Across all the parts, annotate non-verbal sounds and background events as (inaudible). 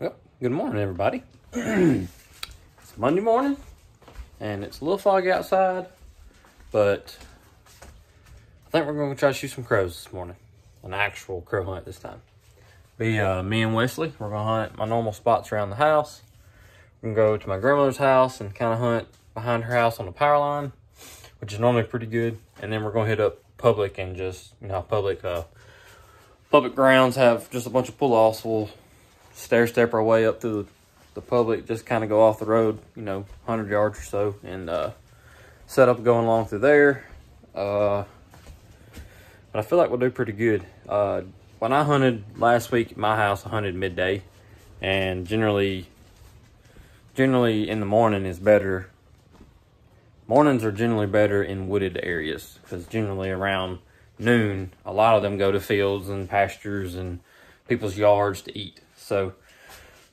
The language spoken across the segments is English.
Well, good morning, everybody. (clears throat) it's Monday morning, and it's a little foggy outside, but I think we're going to try to shoot some crows this morning. An actual crow hunt this time. Be uh, me and Wesley. We're going to hunt my normal spots around the house. We're going to go to my grandmother's house and kind of hunt behind her house on the power line, which is normally pretty good. And then we're going to hit up public and just, you know, public uh, public grounds have just a bunch of pull-offs. We'll stair step our way up to the public, just kind of go off the road, you know, 100 yards or so, and uh, set up going along through there. Uh, but I feel like we'll do pretty good. Uh, when I hunted last week at my house, I hunted midday, and generally, generally in the morning is better. Mornings are generally better in wooded areas because generally around noon, a lot of them go to fields and pastures and people's yards to eat. So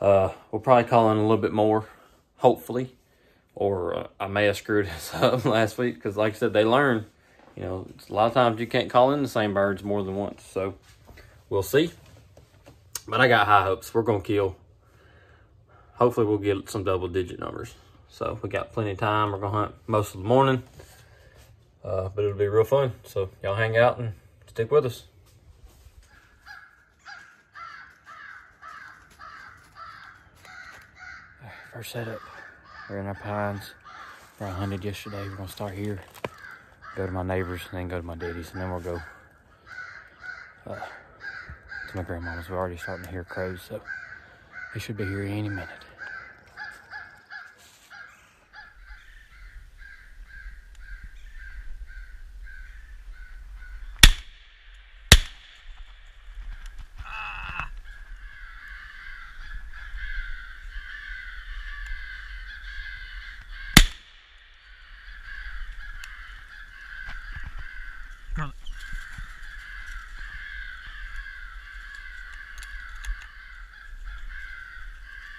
uh, we'll probably call in a little bit more, hopefully. Or uh, I may have screwed (laughs) this up last week because, like I said, they learn. You know, a lot of times you can't call in the same birds more than once. So we'll see. But I got high hopes. We're going to kill. Hopefully we'll get some double digit numbers. So we got plenty of time. We're going to hunt most of the morning. Uh, but it'll be real fun. So y'all hang out and stick with us. First setup. We're in our pines. We're hunted yesterday. We're gonna start here, go to my neighbors, and then go to my daddy's, and then we'll go uh, to my grandma's. We're already starting to hear crows, so they should be here any minute.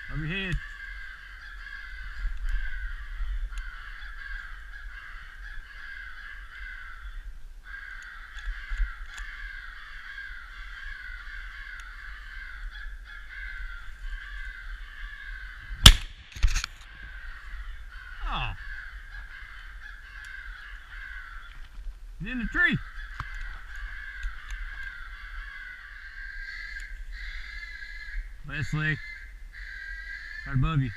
Over your head. Oh. He's in the tree. Wesley. Right above you.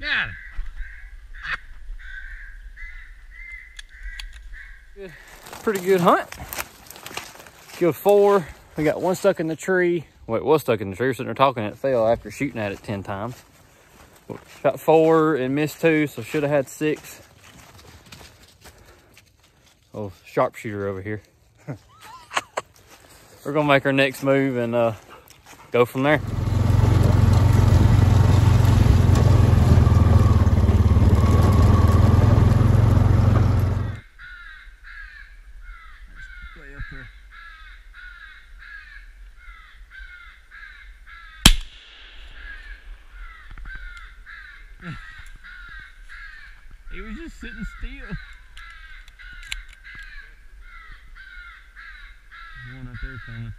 Got it. Pretty good hunt. Killed four. We got one stuck in the tree. Well, it was stuck in the tree. We sitting there talking. It fell after shooting at it 10 times. Shot four and missed two, so should have had six. Oh, sharpshooter over here. (laughs) We're gonna make our next move and uh, go from there. Way up there. He was just sitting still. There's one up there coming.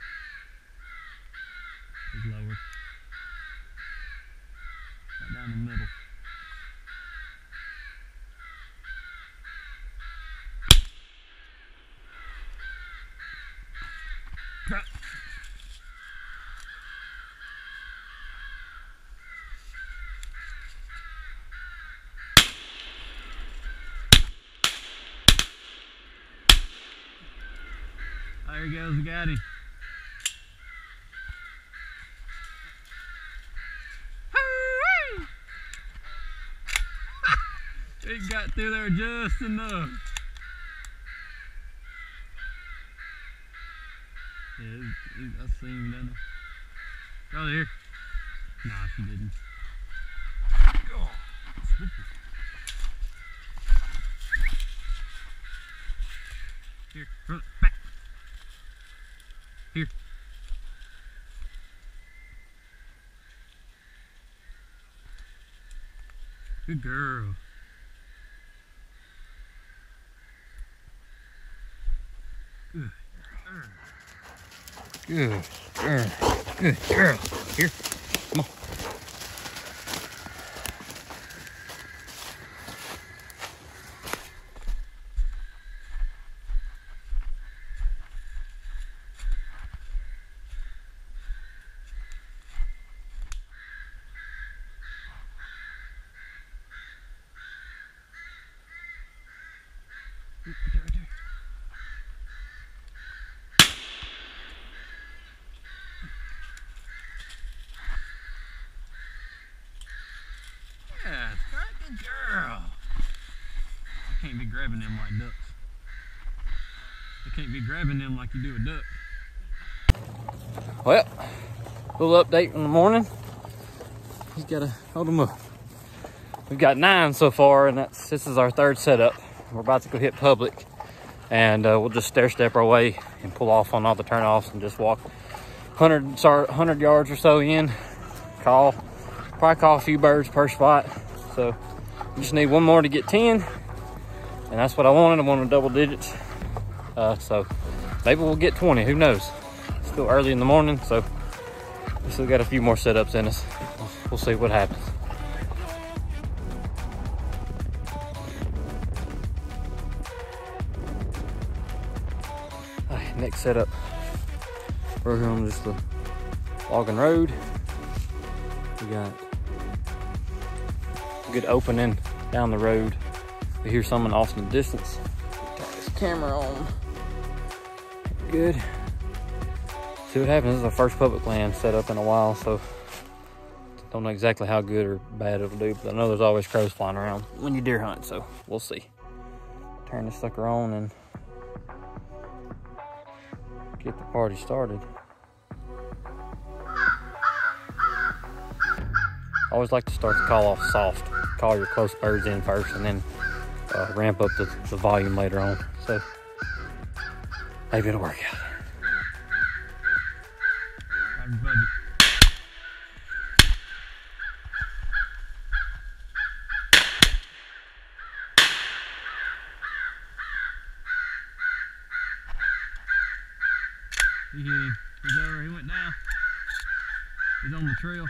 He's lower. Right down the middle. There he goes, got him. He got through there just enough. Yeah, he's, he's, I seen him down there. Oh, there. Nah, she didn't. Oh. Here, run it. Here. Good girl. Good. Good girl. Good girl. Here. Come on. Right there, right there. Yeah, good girl. I can't be grabbing them like ducks. I can't be grabbing them like you do a duck. Well, little update in the morning. He's got to hold him up. We've got nine so far, and that's this is our third setup. We're about to go hit public, and uh, we'll just stair step our way and pull off on all the turnoffs and just walk 100, sorry, 100 yards or so in. Call, probably call a few birds per spot. So just need one more to get 10, and that's what I wanted. I wanted double digits. Uh, so maybe we'll get 20. Who knows? still early in the morning, so we still got a few more setups in us. We'll see what happens. All right, next setup. We're on just the logging road. We got a good opening down the road. We hear someone off in the distance. Got this camera on. Good see what happens. This is our first public land set up in a while, so don't know exactly how good or bad it'll do, but I know there's always crows flying around when you deer hunt, so we'll see. Turn this sucker on and get the party started. I always like to start the call off soft. Call your close birds in first and then uh, ramp up the, the volume later on. So maybe it'll work out. Him. He's over. He went down. He's on the trail.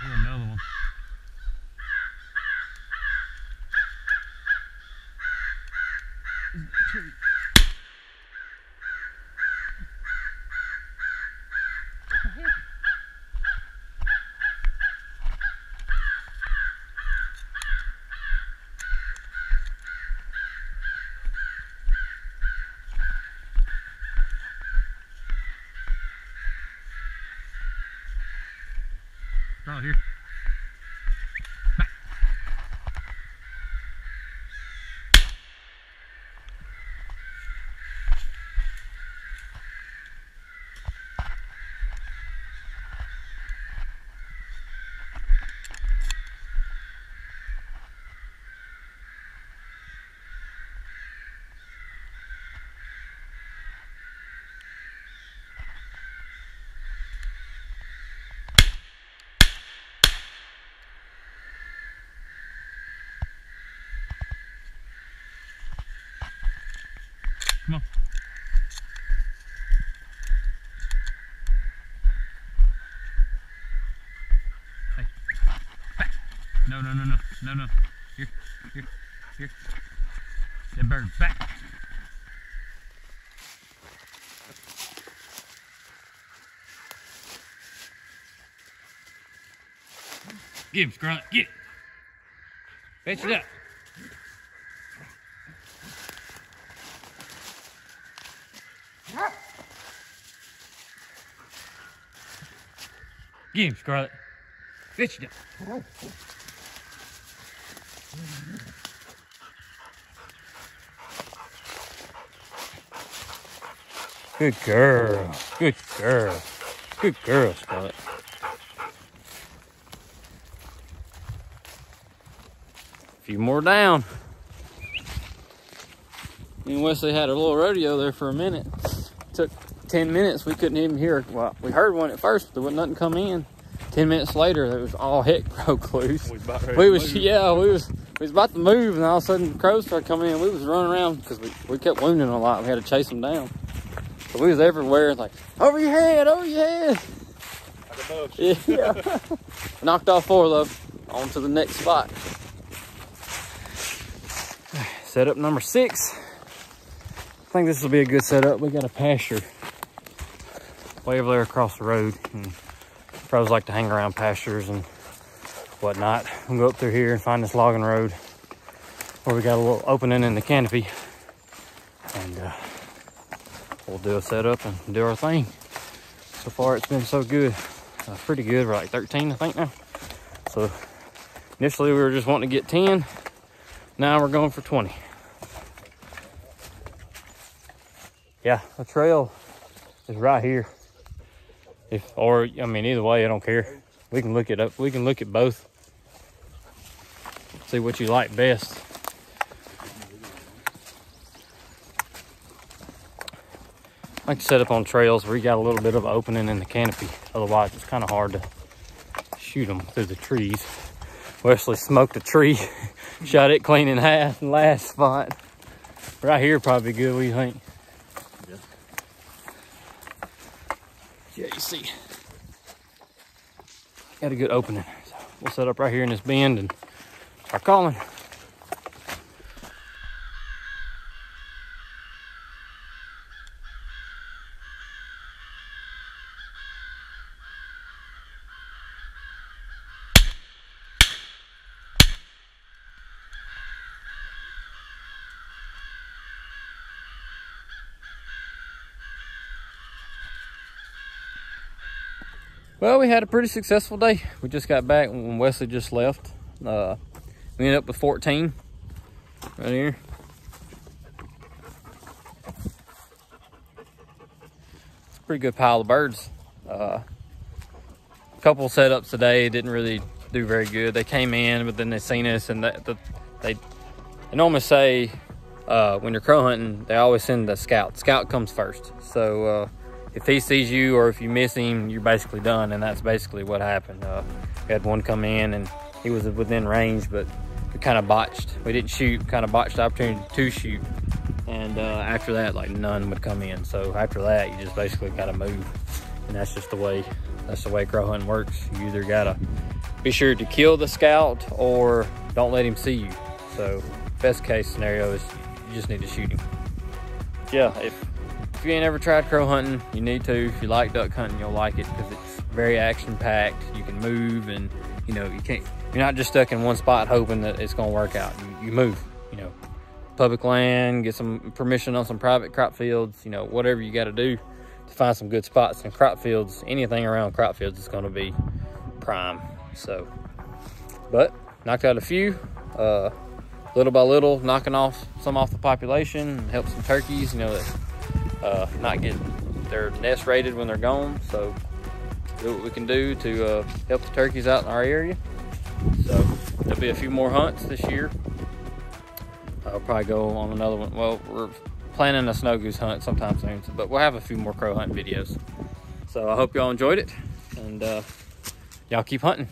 Here's another one. He's in the tree. Right here. No, no, no, no, no, no. Here, here, here. That bird back. Get him, Scarlet. Get. Fetch it up. Get him, Scarlet. Fetch it up. Good girl. Good girl. Good girl, Scarlet. A few more down. Me and Wesley had a little rodeo there for a minute. took 10 minutes. We couldn't even hear. Well, we heard one at first, but there wasn't nothing come in. 10 minutes later, it was all heck broke loose. We was We was, yeah, we was, we was about to move, and all of a sudden crows started coming in. We was running around because we, we kept wounding a lot. We had to chase them down. So we was everywhere, like over your head, over your head. Like. Yeah. (laughs) (laughs) Knocked off four of them. On to the next spot. Setup number six. I think this will be a good setup. We got a pasture way over there across the road. And pros like to hang around pastures and whatnot. We'll go up through here and find this logging road where we got a little opening in the canopy. And uh, we'll do a setup and do our thing. So far it's been so good uh, pretty good. We're like 13, I think now. So initially we were just wanting to get 10. Now we're going for 20. Yeah, the trail is right here. If or I mean either way, I don't care. We can look it up. We can look at both. See what you like best. I like to set up on trails where you got a little bit of opening in the canopy. Otherwise, it's kind of hard to shoot them through the trees. Wesley smoked a tree, (laughs) shot it clean in half in (laughs) last spot. Right here probably good, you think? Yeah. Yeah, you see. Got a good opening. So we'll set up right here in this bend and start calling. Well, we had a pretty successful day. We just got back when Wesley just left. Uh, we ended up with 14 right here. It's a pretty good pile of birds. Uh, a couple setups today didn't really do very good. They came in, but then they seen us, and the, the, they, they normally say uh, when you're crow hunting, they always send the scout. Scout comes first. So uh, if he sees you or if you miss him, you're basically done, and that's basically what happened. Uh, we had one come in, and he was within range, but we kind of botched. We didn't shoot, kind of botched the opportunity to shoot. And uh, after that, like none would come in. So after that, you just basically got to move, and that's just the way. That's the way crow hunting works. You either gotta be sure to kill the scout or don't let him see you. So best case scenario is you just need to shoot him. Yeah, if if you ain't ever tried crow hunting, you need to. If you like duck hunting, you'll like it because it's very action packed. You can move and you know you can't. You're not just stuck in one spot hoping that it's gonna work out. You, you move. You know, public land, get some permission on some private crop fields. You know, whatever you got to do to find some good spots in crop fields. Anything around crop fields is gonna be prime. So, but knocked out a few. Uh, little by little, knocking off some off the population, help some turkeys. You know that uh, not get their nest raided when they're gone. So do what we can do to uh, help the turkeys out in our area. So there'll be a few more hunts this year. I'll probably go on another one. Well, we're planning a snow goose hunt sometime soon, but we'll have a few more crow hunting videos. So I hope y'all enjoyed it, and uh, y'all keep hunting.